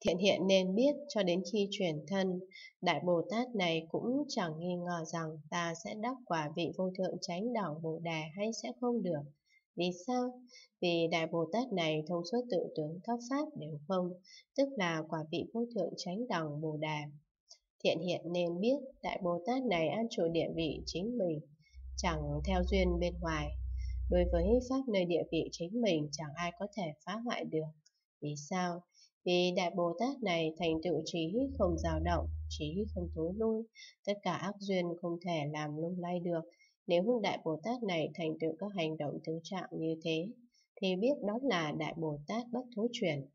Thiện hiện nên biết cho đến khi chuyển thân, Đại Bồ Tát này cũng chẳng nghi ngờ rằng ta sẽ đắc quả vị vô thượng chánh đẳng Bồ Đề hay sẽ không được. Vì sao? Vì Đại Bồ Tát này thông suốt tự tướng các pháp đều không, tức là quả vị vô thượng chánh đẳng Bồ Đề. Thiện hiện nên biết Đại Bồ Tát này an trụ địa vị chính mình, chẳng theo duyên bên ngoài. Đối với pháp nơi địa vị chính mình chẳng ai có thể phá hoại được. Vì sao? Vì Đại Bồ Tát này thành tựu trí không dao động, trí không thối lui, tất cả ác duyên không thể làm lung lay được. Nếu Đại Bồ Tát này thành tựu các hành động tứ trạng như thế, thì biết đó là Đại Bồ Tát bất thối chuyển.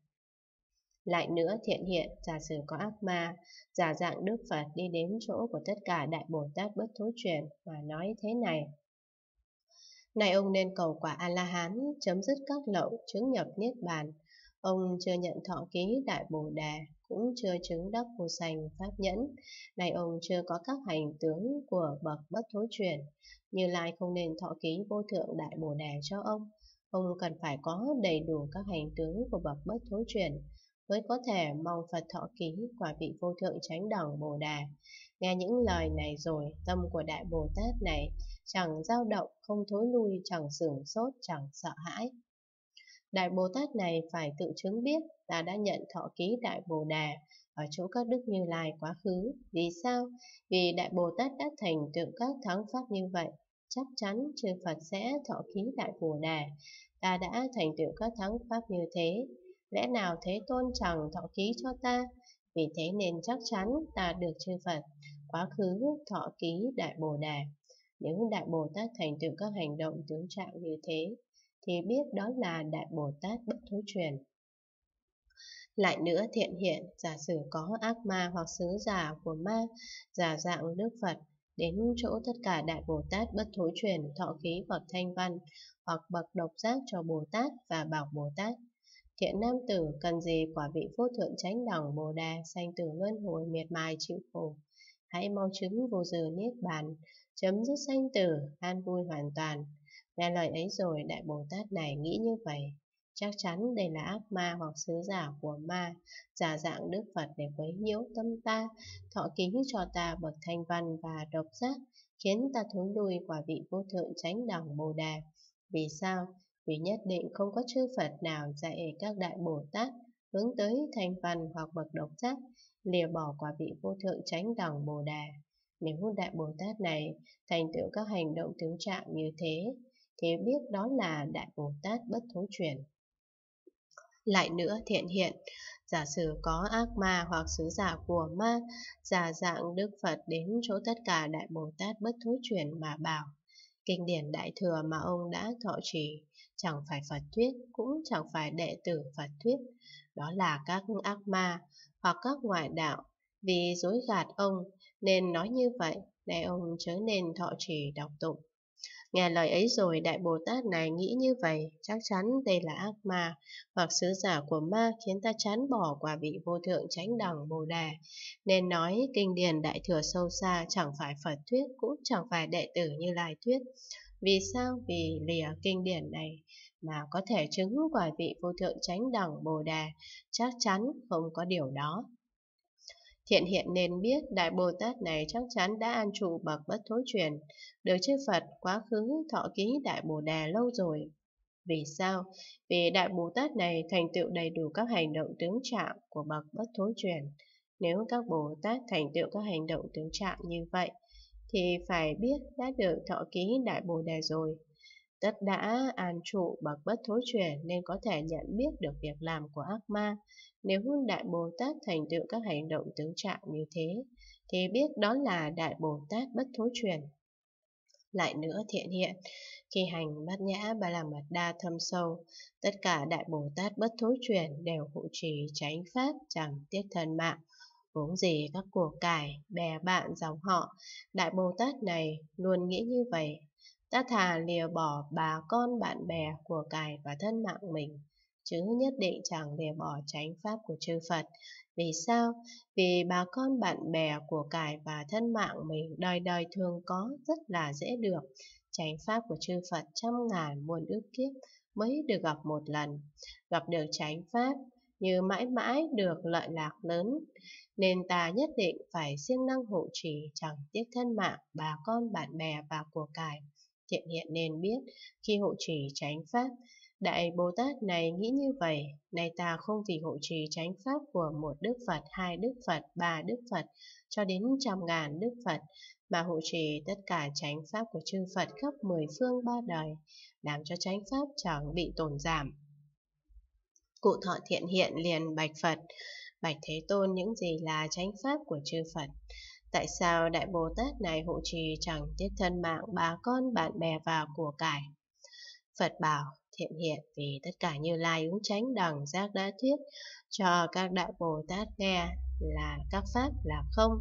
Lại nữa thiện hiện, giả sử có ác ma, giả dạng Đức Phật đi đến chỗ của tất cả Đại Bồ Tát bất thối chuyển mà nói thế này. Này ông nên cầu quả A-la-hán, chấm dứt các lậu, chứng nhập Niết Bàn, Ông chưa nhận thọ ký Đại Bồ Đề, cũng chưa chứng đắc vô sanh pháp nhẫn. Này ông chưa có các hành tướng của bậc bất thối chuyển, như lai không nên thọ ký vô thượng Đại Bồ Đề cho ông. Ông cần phải có đầy đủ các hành tướng của bậc bất thối chuyển, mới có thể mong Phật thọ ký quả vị vô thượng chánh đẳng Bồ Đề. Nghe những lời này rồi, tâm của Đại Bồ Tát này chẳng dao động, không thối lui, chẳng sửng sốt, chẳng sợ hãi. Đại Bồ Tát này phải tự chứng biết ta đã nhận thọ ký Đại Bồ Đà ở chỗ các đức như lai quá khứ. Vì sao? Vì Đại Bồ Tát đã thành tựu các thắng pháp như vậy. Chắc chắn chư Phật sẽ thọ ký Đại Bồ Đà. Ta đã thành tựu các thắng pháp như thế. Lẽ nào Thế Tôn chẳng thọ ký cho ta? Vì thế nên chắc chắn ta được chư Phật quá khứ thọ ký Đại Bồ Đà. Nếu Đại Bồ Tát thành tựu các hành động tướng trạng như thế, thì biết đó là Đại Bồ Tát bất thối truyền. Lại nữa thiện hiện, giả sử có ác ma hoặc sứ giả của ma, giả dạng Đức Phật, đến chỗ tất cả Đại Bồ Tát bất thối truyền thọ khí hoặc thanh văn hoặc bậc độc giác cho Bồ Tát và bảo Bồ Tát. Thiện nam tử cần gì quả vị vô thượng chánh đẳng Bồ Đà sanh tử luân hồi miệt mài chịu khổ. Hãy mau chứng vô giờ niết bàn, chấm dứt sanh tử, an vui hoàn toàn. Nghe lời ấy rồi Đại Bồ Tát này nghĩ như vậy. Chắc chắn đây là ác ma hoặc sứ giả của ma, giả dạng Đức Phật để quấy nhiễu tâm ta, thọ kính cho ta bậc thanh văn và độc giác, khiến ta thối lui quả vị vô thượng chánh đẳng Bồ Đà. Vì sao? Vì nhất định không có chư Phật nào dạy các đại Bồ Tát hướng tới thanh văn hoặc bậc độc giác, lìa bỏ quả vị vô thượng chánh đẳng Bồ Đà. Nếu đại Bồ Tát này thành tựu các hành động tướng trạng như thế, thế biết đó là Đại Bồ Tát bất thối chuyển. Lại nữa thiện hiện, giả sử có ác ma hoặc sứ giả của ma, giả dạng Đức Phật đến chỗ tất cả Đại Bồ Tát bất thối chuyển mà bảo, kinh điển Đại Thừa mà ông đã thọ trì, chẳng phải Phật thuyết, cũng chẳng phải đệ tử Phật thuyết, đó là các ác ma hoặc các ngoại đạo, vì dối gạt ông nên nói như vậy, để ông chớ nên thọ trì đọc tụng. Nghe lời ấy rồi Đại Bồ Tát này nghĩ như vậy, chắc chắn đây là ác ma, hoặc sứ giả của ma khiến ta chán bỏ quả vị vô thượng chánh đẳng Bồ Đà. Nên nói kinh điển đại thừa sâu xa chẳng phải Phật thuyết, cũng chẳng phải đệ tử như Lai thuyết. Vì sao? Vì lìa kinh điển này mà có thể chứng quả vị vô thượng chánh đẳng Bồ Đà, chắc chắn không có điều đó. Thiện hiện nên biết Đại Bồ Tát này chắc chắn đã an trụ bậc bất thối truyền, được chư Phật quá khứ thọ ký Đại Bồ Đà lâu rồi. Vì sao? Vì Đại Bồ Tát này thành tựu đầy đủ các hành động tướng trạng của bậc bất thối truyền. Nếu các Bồ Tát thành tựu các hành động tướng trạng như vậy, thì phải biết đã được thọ ký Đại Bồ Đề rồi. Tất đã an trụ bậc bất thối chuyển nên có thể nhận biết được việc làm của ác ma, nếu Đại Bồ Tát thành tựu các hành động tướng trạng như thế, thì biết đó là Đại Bồ Tát bất thối chuyển. Lại nữa thiện hiện, khi hành bát nhã ba la mật đa thâm sâu, tất cả Đại Bồ Tát bất thối chuyển đều hộ trì tránh pháp chẳng tiếc thân mạng, vốn gì các của cải, bè bạn dòng họ, Đại Bồ Tát này luôn nghĩ như vậy. Ta thà lìa bỏ bà con bạn bè của cải và thân mạng mình, chứ nhất định chẳng lìa bỏ tránh pháp của chư Phật. Vì sao? Vì bà con bạn bè của cải và thân mạng mình đời đời thường có rất là dễ được. Tránh pháp của chư Phật trăm ngàn muôn ước kiếp mới được gặp một lần. Gặp được tránh pháp như mãi mãi được lợi lạc lớn, nên ta nhất định phải siêng năng hộ trì chẳng tiếc thân mạng, bà con, bạn bè và của cải. Thiện hiện nên biết, khi hộ trì tránh pháp, Đại Bồ Tát này nghĩ như vậy, này ta không vì hộ trì tránh pháp của một Đức Phật, hai Đức Phật, ba Đức Phật, cho đến trăm ngàn Đức Phật, mà hộ trì tất cả tránh pháp của chư Phật khắp mười phương ba đời, làm cho tránh pháp chẳng bị tổn giảm. Cụ thọ thiện hiện liền bạch Phật, bạch Thế Tôn những gì là tránh pháp của chư Phật. Tại sao Đại Bồ Tát này hộ trì chẳng tiếc thân mạng bà con, bạn bè và của cải? Phật bảo, thiện hiện vì tất cả như lai ứng tránh đẳng giác đã thuyết cho các đại Bồ Tát nghe là các pháp là không.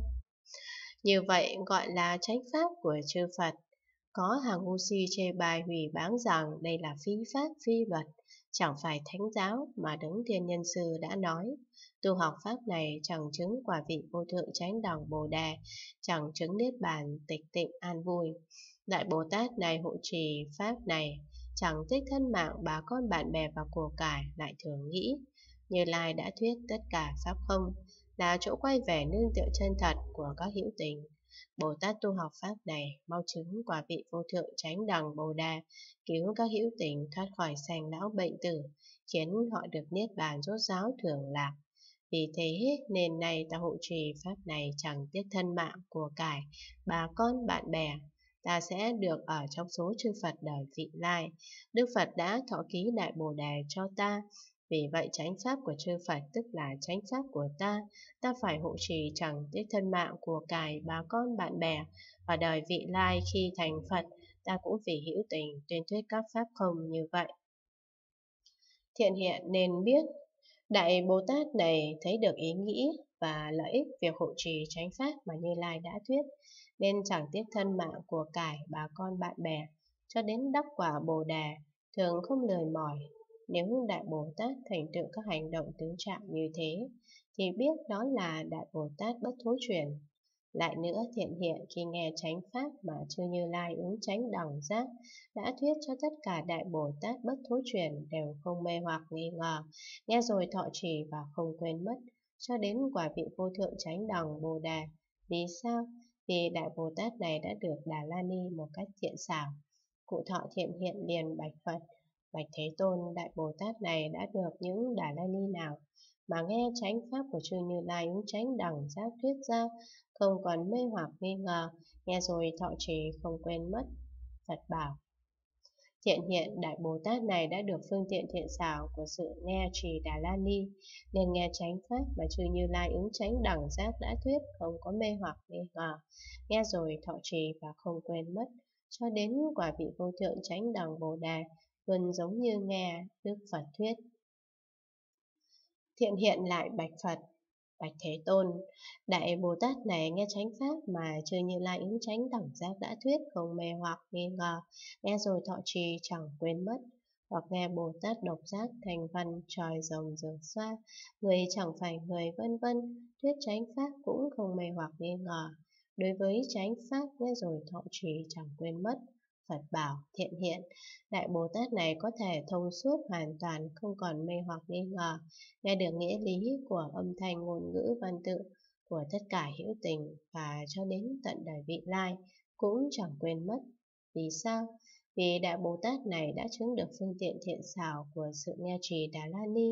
Như vậy gọi là tránh pháp của chư Phật. Có hàng ngu si chê bài hủy báng rằng đây là phi pháp phi luật, chẳng phải thánh giáo mà đấng thiên nhân sư đã nói. Tu học pháp này chẳng chứng quả vị vô thượng chánh đẳng Bồ Đề, chẳng chứng niết bàn tịch tịnh an vui. Đại Bồ Tát này hộ trì pháp này, chẳng thích thân mạng bà con bạn bè và của cải lại thường nghĩ. Như Lai đã thuyết tất cả pháp không, là chỗ quay về nương tựa chân thật của các hữu tình. Bồ Tát tu học pháp này mau chứng quả vị vô thượng tránh đẳng Bồ Đà, cứu các hữu tình thoát khỏi sanh lão bệnh tử, khiến họ được niết bàn rốt ráo thường lạc. Vì thế nên nay ta hộ trì pháp này chẳng tiếc thân mạng của cải, bà con bạn bè, ta sẽ được ở trong số chư Phật đời vị lai. Đức Phật đã thọ ký đại Bồ Đề cho ta, vì vậy chánh pháp của chư Phật tức là chánh pháp của ta, ta phải hộ trì chẳng tiếc thân mạng của cải bà con bạn bè, và đời vị lai khi thành Phật, ta cũng vì hữu tình tuyên thuyết các pháp không như vậy. Thiện hiện nên biết, Đại Bồ Tát này thấy được ý nghĩ và lợi ích việc hộ trì chánh pháp mà Như Lai đã thuyết, nên chẳng tiếc thân mạng của cải bà con bạn bè, cho đến đắc quả Bồ Đề, thường không lười mỏi nếu Đại Bồ Tát thành tựu các hành động tướng trạng như thế, thì biết đó là Đại Bồ Tát bất thối chuyển. Lại nữa thiện hiện khi nghe chánh pháp mà chư Như Lai ứng chánh đẳng giác đã thuyết cho tất cả Đại Bồ Tát bất thối chuyển đều không mê hoặc nghi ngờ, nghe rồi thọ trì và không quên mất, cho đến quả vị vô thượng chánh đẳng Bồ Đề. Vì sao? Vì Đại Bồ Tát này đã được Đà La Ni một cách thiện xảo. Cụ thọ thiện hiện liền bạch Phật, Bạch Thế Tôn Đại Bồ Tát này đã được những Đà La Ni nào mà nghe chánh pháp của chư Như Lai ứng chánh đẳng giác thuyết ra, không còn mê hoặc nghi ngờ, nghe rồi thọ trì không quên mất. Phật bảo, Thiện hiện Đại Bồ Tát này đã được phương tiện thiện xảo của sự nghe trì Đà La Ni, nên nghe chánh pháp mà chư Như Lai ứng chánh đẳng giác đã thuyết không có mê hoặc nghi ngờ, nghe rồi thọ trì và không quên mất, cho đến quả vị vô thượng chánh đẳng Bồ Đề luôn giống như nghe Đức Phật thuyết. Thiện hiện lại bạch Phật, bạch Thế Tôn, Đại Bồ Tát này nghe chánh pháp mà chưa như lai ứng chánh đẳng giác đã thuyết không mê hoặc nghi ngờ, nghe rồi thọ trì chẳng quên mất, hoặc nghe Bồ Tát độc giác thành văn tròi rồng rửa xoa, người chẳng phải người vân vân, thuyết chánh pháp cũng không mê hoặc nghi ngờ. Đối với chánh pháp nghe rồi thọ trì chẳng quên mất, Phật bảo thiện hiện, Đại Bồ Tát này có thể thông suốt hoàn toàn không còn mê hoặc nghi ngờ, nghe được nghĩa lý của âm thanh ngôn ngữ văn tự của tất cả hữu tình và cho đến tận đời vị lai cũng chẳng quên mất. Vì sao? Vì Đại Bồ Tát này đã chứng được phương tiện thiện xảo của sự nghe trì Đà La Ni,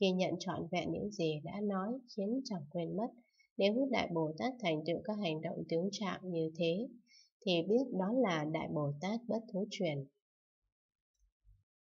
ghi nhận trọn vẹn những gì đã nói khiến chẳng quên mất. Nếu Đại Bồ Tát thành tựu các hành động tướng trạng như thế, thì biết đó là Đại Bồ Tát bất thối truyền.